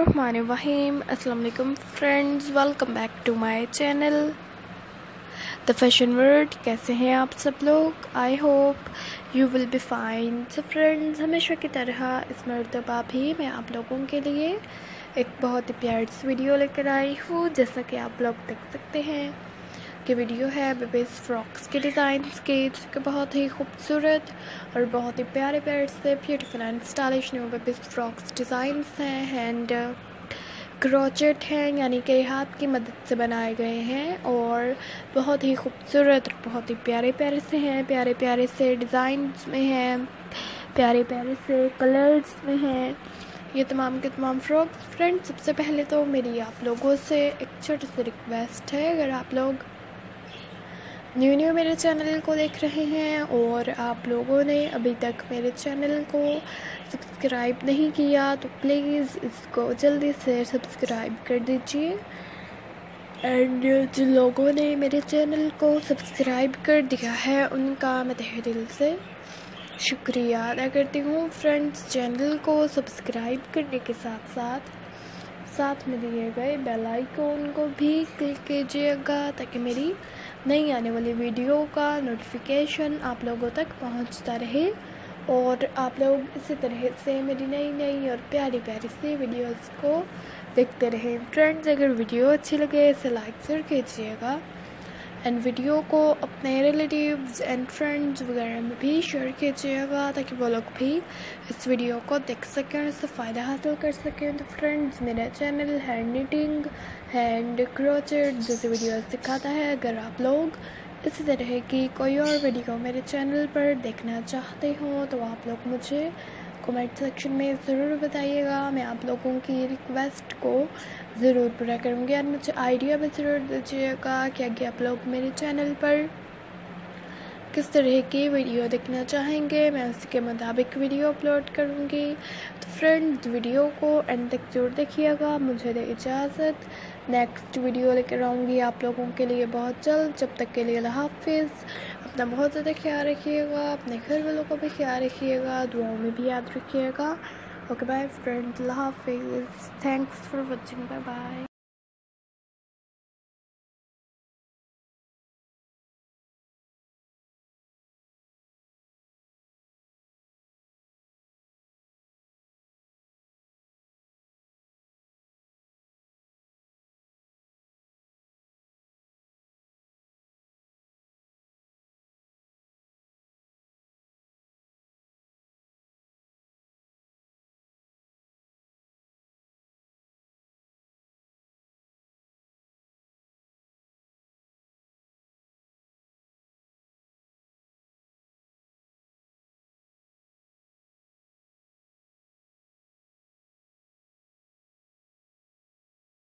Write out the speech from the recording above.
Bismillahirrahmanirrahim. वालेकुम friends welcome back to my channel the fashion world कैसे हैं आप सब लोग? I hope you will be fine so friends हमेशा की तरह इस मरतबा भी मैं आप लोगों के लिए एक बहुत ही प्यार वीडियो लेकर आई हूँ, जैसा कि आप लोग देख सकते हैं। कि वीडियो है बेबीज फ्रॉक्स के डिज़ाइन के जो बहुत ही खूबसूरत और बहुत ही प्यारे प्यारे से beautiful and stylish new babies frocks designs हैं एंड क्रोचेट हैं, यानी कि हाथ की मदद से बनाए गए हैं और बहुत ही खूबसूरत और बहुत ही प्यारे प्यारे से हैं, प्यारे प्यारे से डिज़ाइंस में हैं, प्यारे प्यारे से कलर्स में हैं। ये तमाम के तमाम फ्रॉक्स फ्रेंड सबसे पहले तो मेरी आप लोगों से एक छोटी सी रिक्वेस्ट है, अगर आप लोग न्यू न्यू मेरे चैनल को देख रहे हैं और आप लोगों ने अभी तक मेरे चैनल को सब्सक्राइब नहीं किया तो प्लीज़ इसको जल्दी से सब्सक्राइब कर दीजिए। एंड जिन लोगों ने मेरे चैनल को सब्सक्राइब कर दिया है, उनका मैं तहे दिल से शुक्रिया अदा करती हूँ। फ्रेंड्स चैनल को सब्सक्राइब करने के साथ साथ साथ में दिए गए बेल आइकॉन को भी क्लिक कीजिएगा ताकि मेरी नई आने वाली वीडियो का नोटिफिकेशन आप लोगों तक पहुँचता रहे और आप लोग इसी तरह से मेरी नई नई और प्यारी प्यारी सी वीडियोस को देखते रहें। फ्रेंड्स अगर वीडियो अच्छी लगे, इसे लाइक ज़रूर कीजिएगा। एंड वीडियो को अपने रिलेटिव्स एंड फ्रेंड्स वगैरह में भी शेयर कीजिएगा ताकि वो लोग भी इस वीडियो को देख सकें और इससे फ़ायदा हासिल कर सकें। तो फ्रेंड्स मेरा channel hand knitting hand crochet जैसे वीडियो दिखाता है अगर आप लोग इसी तरह की कोई और वीडियो मेरे चैनल पर देखना चाहते हो तो आप लोग मुझे कमेंट सेक्शन में ज़रूर बताइएगा। मैं आप लोगों की रिक्वेस्ट को ज़रूर पूरा करूँगी और मुझे आइडिया भी ज़रूर दीजिएगा कि आगे आप लोग मेरे चैनल पर किस तरह की वीडियो देखना चाहेंगे, मैं उसके मुताबिक वीडियो अपलोड करूँगी। तो फ्रेंड्स, वीडियो को एंड तक ज़रूर देखिएगा, मुझे दे इजाज़त। नेक्स्ट वीडियो लेकर आऊँगी आप लोगों के लिए बहुत जल्द। जब तक के लिए हाफिज़। अपना बहुत ज़्यादा ख्याल रखिएगा, अपने घर वालों का भी ख्याल रखिएगा, दुआओं में भी याद रखिएगा। ओके बाय फ्रेंड्स हाफिज़। Thanks for watching bye bye